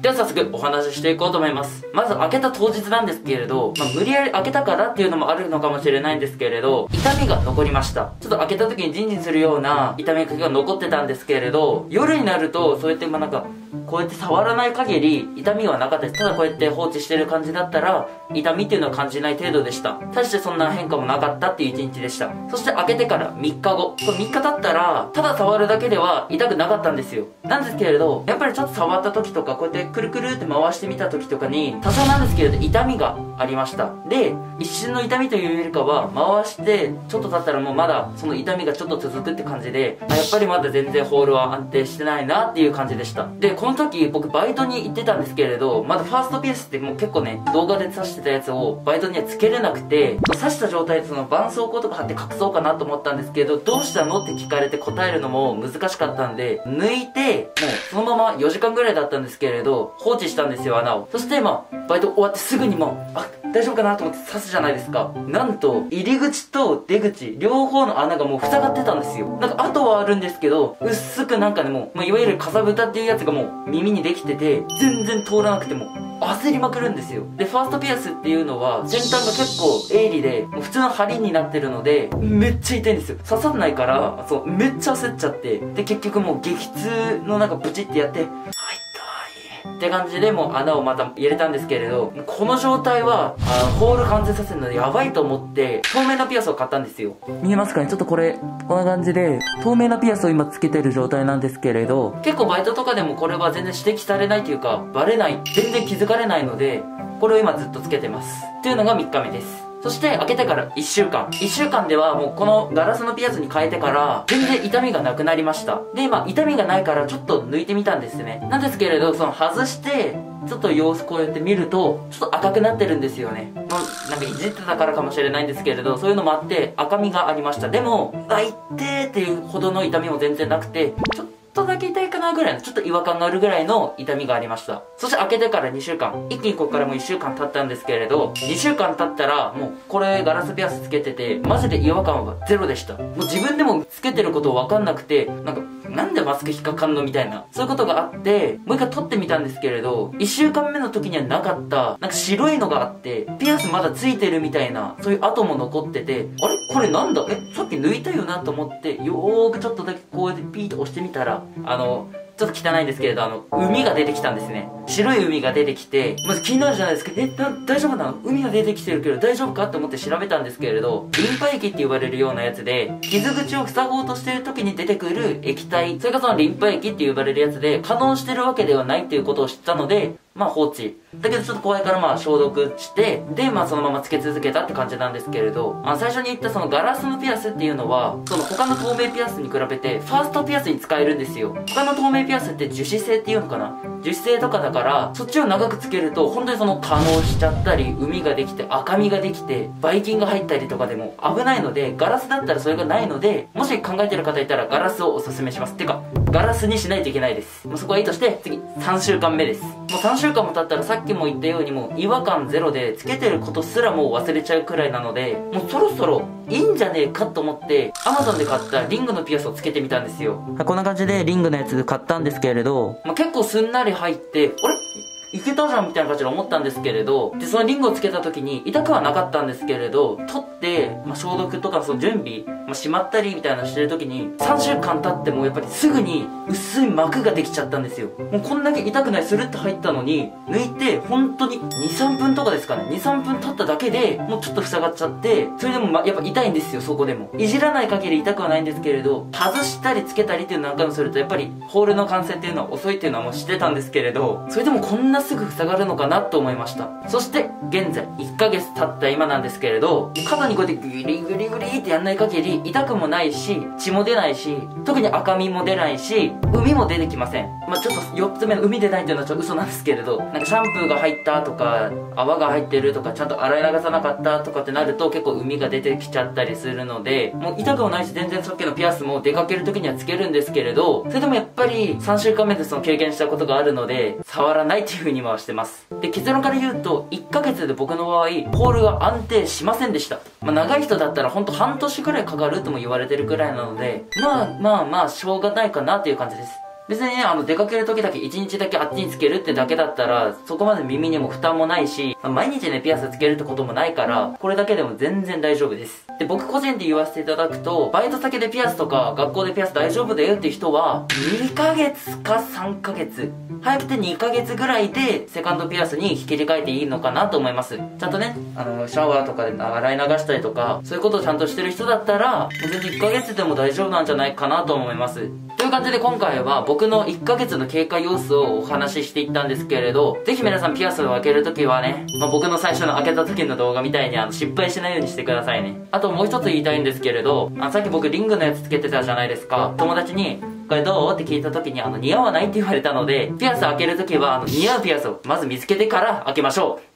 では早速お話ししていこうと思います。まず開けた当日なんですけれど、まあ、無理やり開けたからっていうのもあるのかもしれないんですけれど、痛みが残りました。ちょっと開けた時にジンジンするような痛みが残ってたんですけれど、夜になるとそうやってまあなんか、こうやって触らない限り痛みはなかったです。ただこうやって放置してる感じだったら、痛みっていうのは感じない程度でした。大してそんな変化もなかったっていう一日でした。そして開けてから3日後。3日経ったら、ただ触るだけでは痛くなかったんですよ。なんですけれど、やっぱりちょっと触った時とか、こうやってくるくるって回してみた時とかに、多少なんですけれど痛みがありました。で、一瞬の痛みというよりかは、回して、ちょっと経ったらもうまだその痛みがちょっと続くって感じで、やっぱりまだ全然ホールは安定してないなっていう感じでした。で、この時僕バイトに行ってたんですけれど、まだファーストピースってもう結構ね、動画で刺してたやつをバイトにはつけれなくて、刺した状態でその絆創膏とか貼って隠そうかなと思ったんですけど、どうしたのって聞かれて答えるのも難しかったんで、抜いて、もうそのまま4時間ぐらいだったんですけれど、放置したんですよ、穴を。そしてまあ、バイト終わってすぐにもう、あ、大丈夫かなと思って刺すじゃないですか。なんと、入り口と出口、両方の穴がもう塞がってたんですよ。なんか跡はあるんですけど、薄くなんかねもう、まあ、いわゆるかさぶたっていうやつがもう耳にできてて、全然通らなくても、焦りまくるんですよ。で、ファーストピアスっていうのは、先端が結構鋭利で、普通の針になってるので、めっちゃ痛いんですよ。刺さないから、そう、めっちゃ焦っちゃって、で、結局もう激痛のなんかブチってやって、はいって感じでもう穴をまた入れたんですけれど、この状態は、あホール完成させるのやばいと思って、透明なピアスを買ったんですよ。見えますかね？ちょっとこれ、こんな感じで、透明なピアスを今つけてる状態なんですけれど、結構バイトとかでもこれは全然指摘されないというか、バレない、全然気づかれないので、これを今ずっとつけてます。っていうのが3日目です。そして開けてから1週間。1週間ではもうこのガラスのピアスに変えてから全然痛みがなくなりました。で、ま痛みがないからちょっと抜いてみたんですね。なんですけれど、その外してちょっと様子こうやって見ると、ちょっと赤くなってるんですよね。なんかいじってたからかもしれないんですけれど、そういうのもあって赤みがありました。でも、あ、痛てっていうほどの痛みも全然なくて、ちょっととだけ痛いかなぐらいの、ちょっと違和感があるぐらいの痛みがありました。そして開けてから2週間、一気にここからもう1週間経ったんですけれど、2週間経ったら、もうこれガラスピアスつけてて、マジで違和感はゼロでした。もう自分でもつけてることわかんなくて、なんか、なんでマスク引っかかんのみたいな、そういうことがあって、もう一回撮ってみたんですけれど、1週間目の時にはなかった、なんか白いのがあって、ピアスまだついてるみたいな、そういう跡も残ってて、あれ？これなんだ？え、さっき抜いたよな？と思って、よーくちょっとだけこうやってピーと押してみたら、あの、ちょっと汚いんですけれど、あの、海が出てきたんですね。白い海が出てきて、まず気になるじゃないですか。え、だ、大丈夫なの？海が出てきてるけど大丈夫か？って思って調べたんですけれど、リンパ液って呼ばれるようなやつで、傷口を塞ごうとしてる時に出てくる液体、それがそのリンパ液って呼ばれるやつで、可能してるわけではないっていうことを知ったので、まあ放置。だけどちょっと怖いからまあ消毒して、で、まあそのままつけ続けたって感じなんですけれど、あ最初に言ったそのガラスのピアスっていうのは、その他の透明ピアスに比べて、ファーストピアスに使えるんですよ。他の透明ピアスって樹脂製っていうのかな？樹脂製とかだから、そっちを長くつけると、本当にその可能しちゃったり、海ができて、赤みができて、ばい菌が入ったりとかでも危ないので、ガラスだったらそれがないので、もし考えてる方いたらガラスをおすすめします。てか、ガラスにしないといけないです。もうそこはいいとして、次、3週間目です。もう3週間も経ったらさっきっきも言ったようにもう違和感ゼロで、つけてることすらもう忘れちゃうくらいなので、もうそろそろいいんじゃねえかと思って、Amazon で買ったリングのピアスをつけてみたんですよ。こんな感じでリングのやつ買ったんですけれど、まあ、結構すんなり入って、あれいけたじゃんみたいな感じで思ったんですけれど、で、そのリングをつけた時に痛くはなかったんですけれど、取って、まあ、消毒とかその準備、まあ、しまったりみたいなのしてる時に、3週間経ってもやっぱりすぐに薄い膜ができちゃったんですよ。もうこんだけ痛くないスルッと入ったのに、抜いて、本当に2、3分とかですかね。2、3分経っただけで、もうちょっと塞がっちゃって、それでもま、やっぱ痛いんですよ、そこでも。いじらない限り痛くはないんですけれど、外したりつけたりっていうの何回もすると、やっぱりホールの完成っていうのは遅いっていうのはもう知ってたんですけれど、それでもこんなすぐ塞がるのかなと思いました。そして現在1ヶ月経った今なんですけれど肩にこうやってグリグリグリってやんない限り痛くもないし血も出ないし特に赤みも出ないし海も出てきません。まあちょっと4つ目の海出ないっていうのはちょっと嘘なんですけれどなんかシャンプーが入ったとか泡が入ってるとかちゃんと洗い流さなかったとかってなると結構海が出てきちゃったりするのでもう痛くもないし全然さっきのピアスも出かける時にはつけるんですけれどそれでもやっぱり3週間目でその経験したことがあるので触らないっていう風にはしてます。で結論から言うと1ヶ月で僕の場合ホールが安定しませんでした。まあ、長い人だったらほんと半年くらいかかるとも言われてるくらいなのでまあまあまあしょうがないかなという感じです。別にね、あの、出かける時だけ1日だけあっちにつけるってだけだったら、そこまで耳にも負担もないし、まあ、毎日ね、ピアスつけるってこともないから、これだけでも全然大丈夫です。で、僕個人で言わせていただくと、バイト先でピアスとか、学校でピアス大丈夫だよっていう人は、2ヶ月か3ヶ月。早くて2ヶ月ぐらいで、セカンドピアスに切り替えていいのかなと思います。ちゃんとね、あの、シャワーとかで洗い流したりとか、そういうことをちゃんとしてる人だったら、全然1ヶ月でも大丈夫なんじゃないかなと思います。感じで今回は僕の1ヶ月の経過様子をお話ししていったんですけれど、ぜひ皆さんピアスを開けるときはね、まあ、僕の最初の開けた時の動画みたいにあの失敗しないようにしてくださいね。あともう一つ言いたいんですけれど、あさっき僕リングのやつつけてたじゃないですか。友達に、これどう？って聞いた時にあの似合わないって言われたので、ピアス開けるときはあの似合うピアスをまず見つけてから開けましょう。